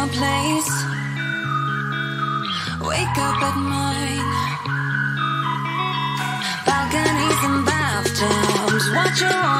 our place. Wake up at mine. Balconies and bathtubs. Watch you want?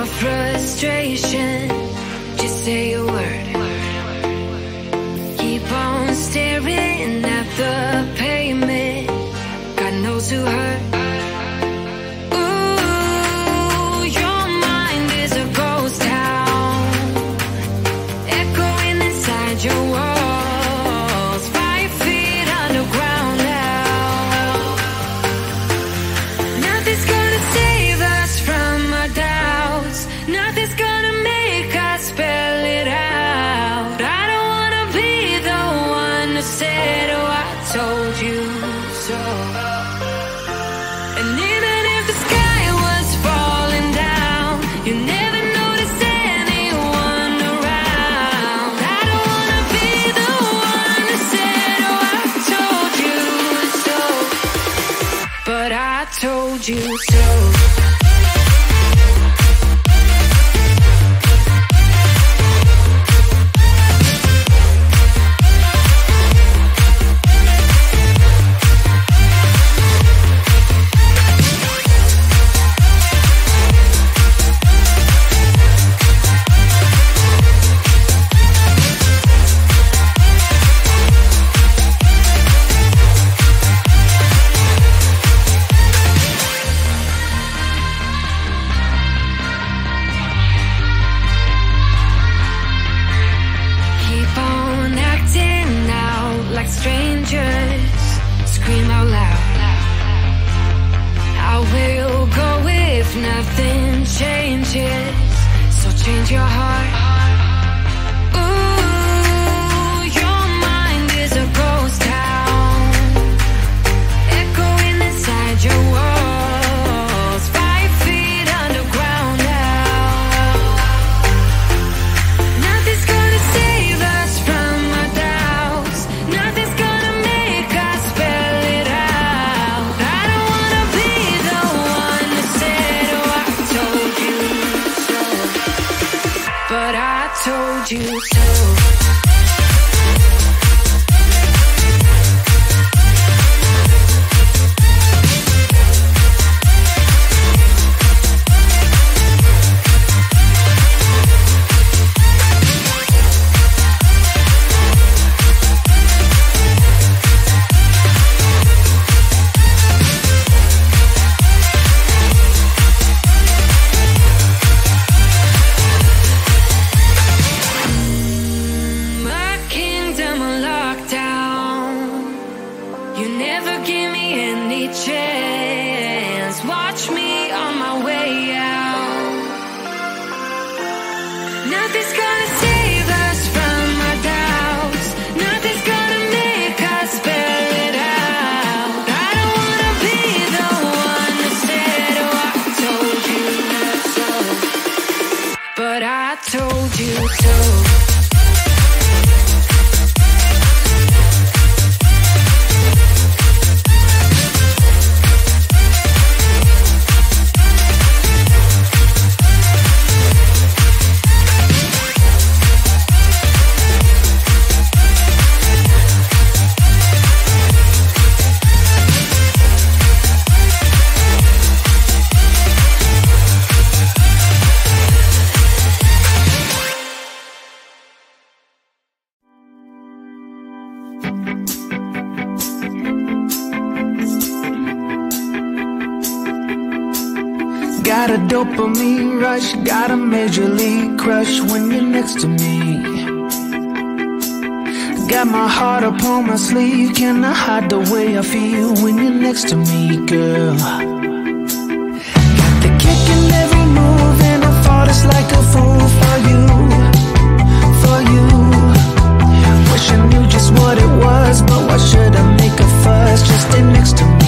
your frustration. Just say a word. Keep on staring at the pavement. God knows who hurt. stranger. major league crush when you're next to me Got my heart up on my sleeve Can I hide the way I feel when you're next to me, girl? Got the kick in every move And I fought just like a fool for you For you Wish I knew just what it was But why should I make a fuss? Just stay next to me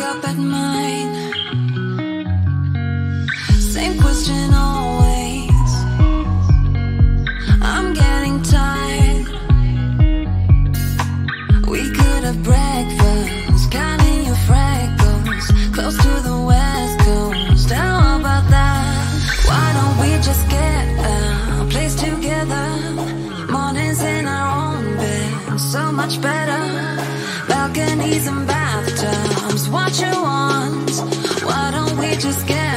up at mine. Same question always. I'm getting tired. We could have breakfast, counting your freckles, close to the west coast. How about that? Why don't we just get a place together? Mornings in our own bed, so much better. Balconies and back what you want. Why don't we just get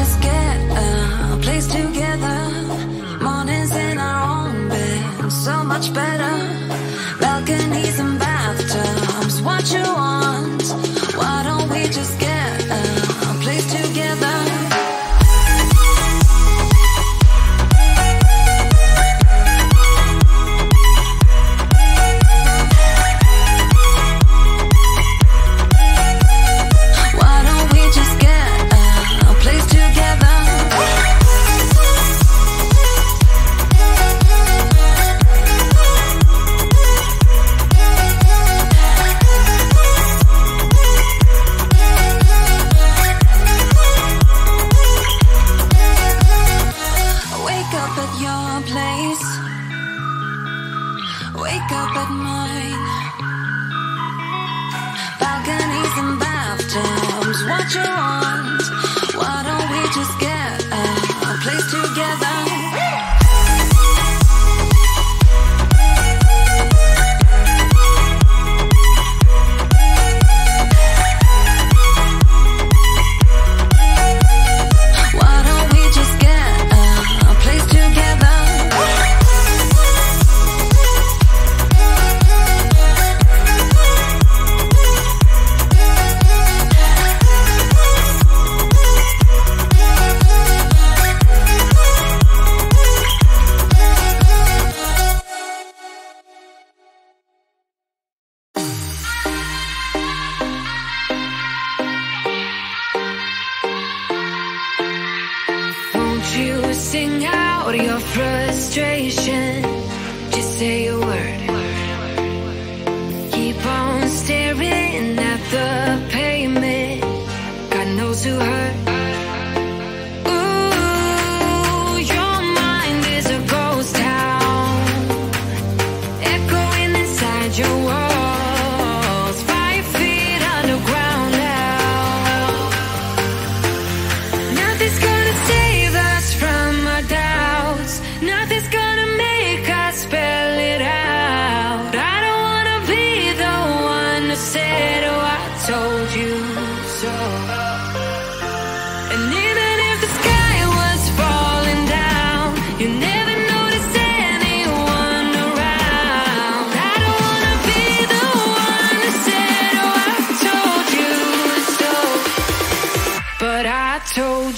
just get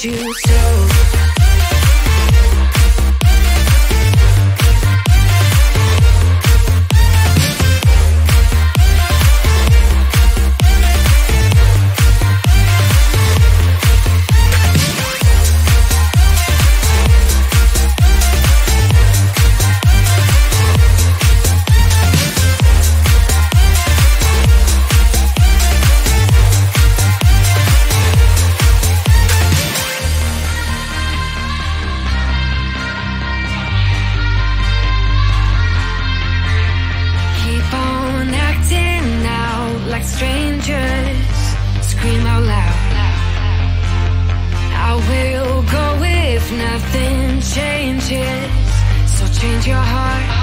you so change your heart